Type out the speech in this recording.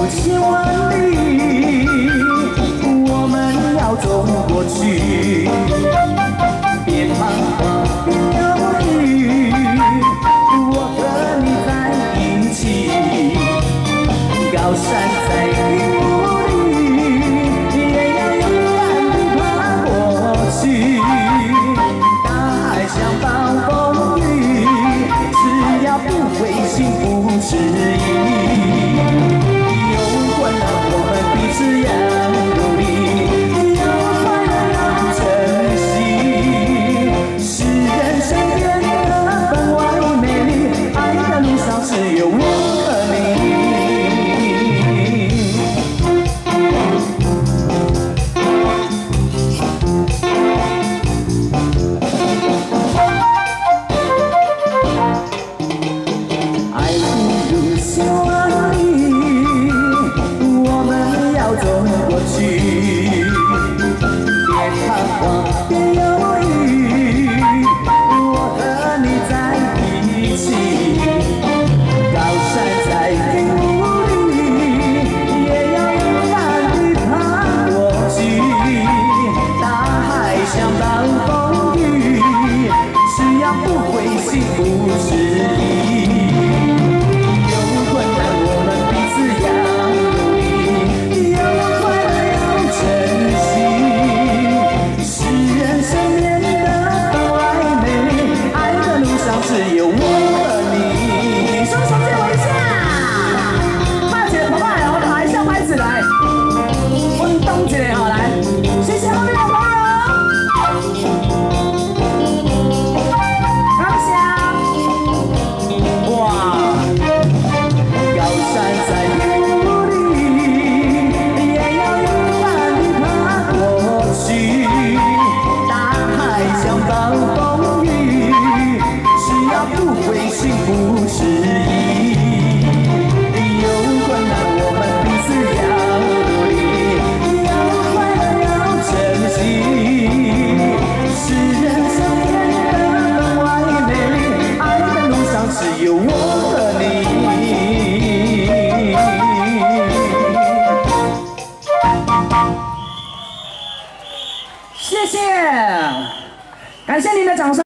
不求千里，我们要走过去；别彷徨，别犹豫，我和你在一起。高山在云雾里，也要勇敢地爬过去。大海像暴风雨，只要不为幸福迟疑。one. 谢谢。感谢您的掌声。